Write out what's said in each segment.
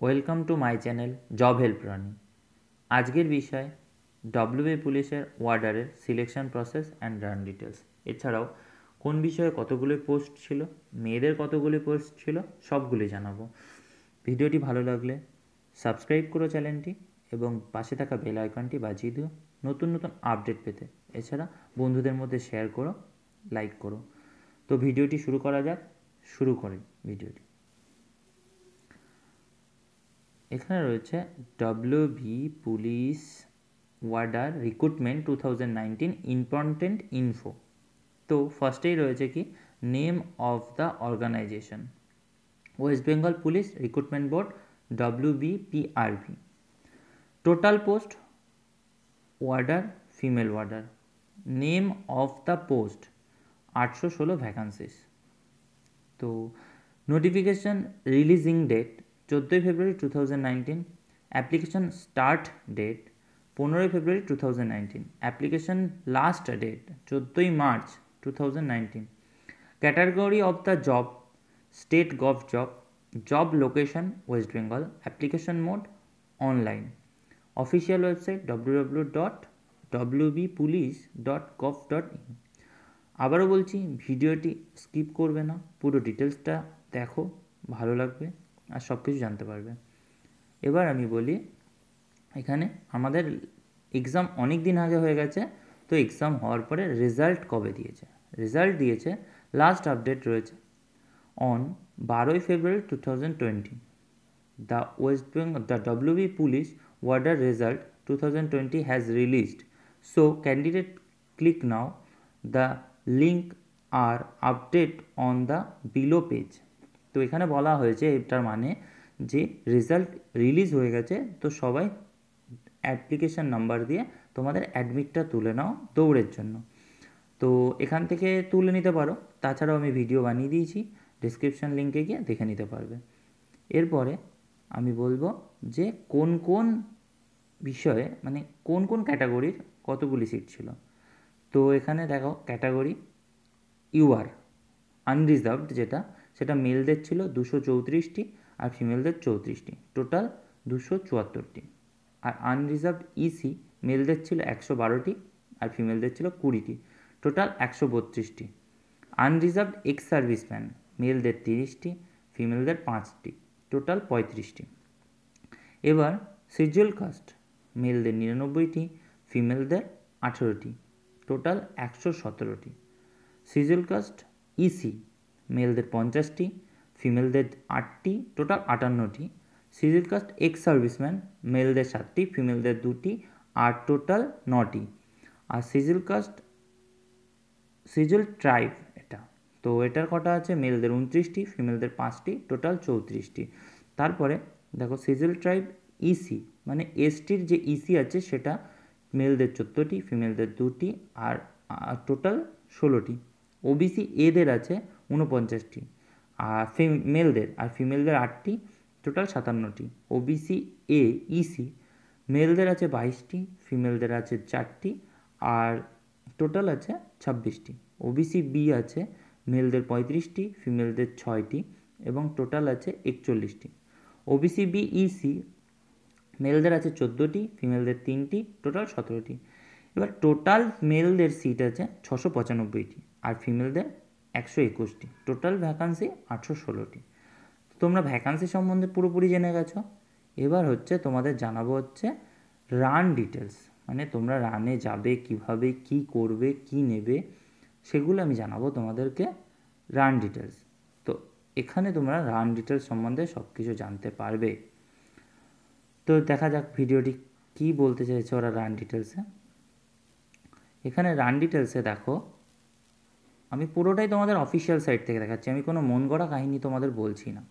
Welcome to my channel job help Rani. আজকের বিষয় WB পুলিশের ওয়ার্ডারের selection process and run details এছাড়াও কোন বিষয়ে কতগুলি পোস্ট ছিল, মেয়েদের কতগুলি পোস্ট ছিল, সবগুলি জানাব। ভিডিওটি ভালো লাগলে সাবস্ক্রাইব করো চ্যানেলটি এবং পাশে থাকা বেল আইকনটি বাজিয়ে দিও নতুন নতুন আপডেট পেতে। এছাড়া বন্ধুদের মধ্যে শেয়ার করো, লাইক করো। তো ভিডিওটি শুরু করা যাক, শুরু করি ভিডিওটি। এখানে রয়েছে W V police warder recruitment two thousand nineteen info তো ফার্স্টেই রয়েছে কি? Name of the organisation West Bengal police recruitment board W BPRB total post warder female warder name of the post আটশো ষোলো ভ্যাকান্সিস তো নোটিফিকেশান রিলিজিং ডেট চোদ্দোই February two thousand nineteen application start date পনেরোই February two thousand nineteen application last date চোদ্দোই March two thousand nineteen category of the job state gov job job location West Bengal application mode online official website W W dot W B police dot gov dot in আবারও বলছি ভিডিওটি skip করবে না, পুরো ডিটেলসটা দেখো, ভালো লাগবে। আর সব কিছু জানতে পারবে। এবার আমি বলি, এখানে আমাদের এক্সাম অনেক দিন আগে হয়ে গেছে, তো এক্সাম হওয়ার পরে রেজাল্ট কবে দিয়েছে? রেজাল্ট দিয়েছে লাস্ট আপডেট রয়েছে অন বারোই February two thousand twenty the West Bengal the WB police warder result two thousand twenty has released so candidate click now the link R update on the below page তো এখানে বলা হয়েছে, এটার মানে যে result release হয়ে গেছে, তো সবাই অ্যাপ্লিকেশান নাম্বার দিয়ে তোমাদের অ্যাডমিটটা তুলে নাও দৌড়ের জন্য। তো এখান থেকে তুলে নিতে পারো, তাছাড়াও আমি ভিডিও বানিয়ে দিয়েছি ডিসক্রিপশান লিঙ্কে গিয়ে দেখে নিতে পারবে। এরপরে আমি বলব যে কোন কোন বিষয়ে মানে কোন কোন ক্যাটাগরির কতগুলি সিট ছিল। তো এখানে দেখো ক্যাটাগরি ইউআর আনরিজার্ভড যেটা সেটা মেলদের ছিল দুশো চৌত্রিশটি আর ফিমেলদের চৌত্রিশটি। টোটাল দুশো চুয়াত্তরটি। আর আনরিজার্ভড ইসি মেলদের ছিল একশো বারোটি আর ফিমেলদের ছিল কুড়িটি। টোটাল একশো বত্রিশটি। আনরিজার্ভড এক্স সার্ভিসম্যান মেলদের তিরিশটি ফিমেলদের পাঁচটি। টোটাল পঁয়ত্রিশটি। এবার সিজুয়াল কাস্ট মেলদের নিরানব্বইটি ফিমেলদের আঠেরোটি। টোটাল একশো সতেরোটি। সিজুয়াল কাস্ট ইসি মেলদের পঞ্চাশটি, ফিমেলদের আটটি, টোটাল আটান্নটি। সিজুয়াল কাস্ট এক্স সার্ভিসম্যান, মেলদের সাতটি, ফিমেলদের দুটি, আর টোটাল নটি। আর সিজুয়াল কাস্ট সিজুয়াল ট্রাইব এটা। তো এটার কটা আছে? মেলদের উনত্রিশটি, ফিমেলদের পাঁচটি, টোটাল চৌত্রিশটি। তারপরে দেখো সিজুয়াল ট্রাইব ইসি মানে এসটির যে ইসি আছে, সেটা মেলদের চোদ্দোটি, ফিমেলদের দুটি, আর টোটাল ষোলোটি। ওবিসি এদের আছে উনপঞ্চাশটি আর মেলদের আর ফিমেলদের আটটি, টোটাল সাতান্নটি। ওবিসি এ ইসি মেলদের আছে বাইশটি, ফিমেলদের আছে চারটি, আর টোটাল আছে ছাব্বিশটি। ওবিসি বি আছে মেলদের পঁয়ত্রিশটি, ফিমেলদের ছয়টি, এবং টোটাল আছে একচল্লিশটি। ওবিসি বি ইসি মেলদের আছে চোদ্দোটি, ফিমেলদের তিনটি, টোটাল সতেরোটি। এবার টোটাল মেলদের সিট আছে ছশো পঁচানব্বইটি, আর ফিমেলদের একশো একুশটি। টোটাল ভ্যাকান্সি আটশো ষোলোটি। তোমরা ভ্যাকান্সি সম্বন্ধে পুরোপুরি জেনে গেছো। এবার হচ্ছে তোমাদের জানাব হচ্ছে রান ডিটেলস মানে তোমরা রানে যাবে, কীভাবে, কি করবে, কি নেবে, সেগুলো আমি জানাব তোমাদেরকে রান ডিটেলস তো এখানে তোমরা রান ডিটেলস সম্বন্ধে সব কিছু জানতে পারবে। তো দেখা যাক ভিডিওটি কি বলতে চাইছে ওরা রান ডিটেলসে এখানে রান ডিটেলসে দেখো আমি পুরোটাই তোমাদের অফিসিয়াল সাইট থেকে দেখাচ্ছি। আমি কোনো মন গড়া কাহিনী তোমাদের বলছি না।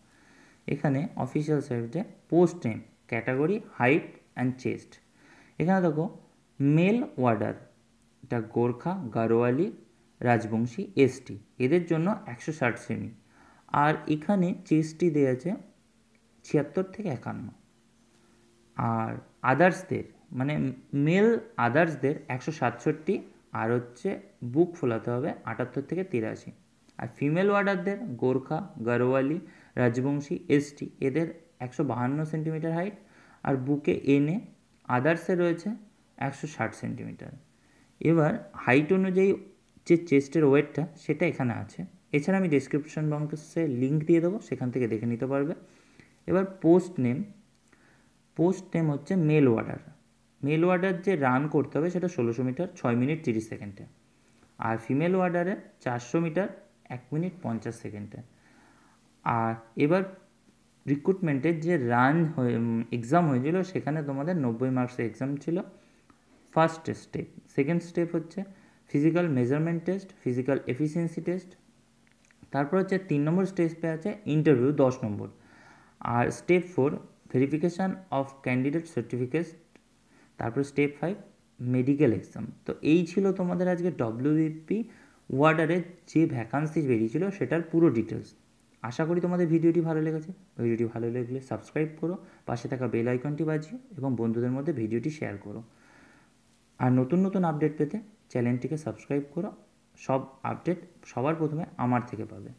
এখানে অফিসিয়াল সাইটে post name category height and chest এখানে দেখো মেল ওয়ার্ডার এটা গোর্খা, গারোয়ালি, রাজবংশী এসটি এদের জন্য একশো ষাট সেমি আর এখানে চেস্টটি দেওয়া আছে ছিয়াত্তর থেকে একান্ন। আর আদার্সদের মানে মেল আদার্সদের একশো সাতষট্টি আর হচ্ছে বুক ফোলাতে হবে আটাত্তর থেকে তিরাশি। আর ফিমেল ওয়ার্ডারদের গোর্খা, গারোয়ালি, রাজবংশী, এসটি, এদের একশো বাহান্ন সেন্টিমিটার হাইট আর বুকে এনে আদার্সে রয়েছে একশো ষাট সেন্টিমিটার। এবার হাইট অনুযায়ী যে চেস্টের ওয়েটটা সেটা এখানে আছে। এছাড়া আমি ডিসক্রিপশন বক্সে লিঙ্ক দিয়ে দেবো, সেখান থেকে দেখে নিতে পারবে। এবার পোস্ট নেম পোস্ট নেম হচ্ছে মেল ওয়ার্ডার মেল ওয়ার্ডার যে রান করতে হবে সেটা ষোলোশো মিটার, ছয় মিনিট তিরিশ সেকেন্ডে। আর ফিমেল ওয়ার্ডারে চারশো মিটার, এক মিনিট পঞ্চাশ সেকেন্ডে। আর এবার রিক্রুটমেন্টের যে রান এক্সাম হয়েছিল, সেখানে তোমাদের নব্বই মার্কসের এক্সাম ছিল। ফার্স্ট স্টেপ সেকেন্ড স্টেপ হচ্ছে physical measurement test physical efficiency test তারপর হচ্ছে তিন নম্বর স্টেপে আছে ইন্টারভিউ দশ নম্বর। আর step four verification of candidate certificate তারপর স্টেপ ফাইভ মেডিকেল এক্সাম তো এই ছিল তোমাদের আজকে ডব্লিউবিপি ওয়ার্ডারের যে ভ্যাকান্সি বেরিয়েছিল সেটার পুরো ডিটেলস আশা করি তোমাদের ভিডিওটি ভালো লেগেছে। ভিডিওটি ভালো লাগলে সাবস্ক্রাইব করো, পাশে থাকা বেল আইকনটি বাজিও এবং বন্ধুদের মধ্যে ভিডিওটি শেয়ার করো। আর নতুন নতুন আপডেট পেতে চ্যানেলটিকে সাবস্ক্রাইব করো। সব আপডেট সবার প্রথমে আমার থেকে পাবে।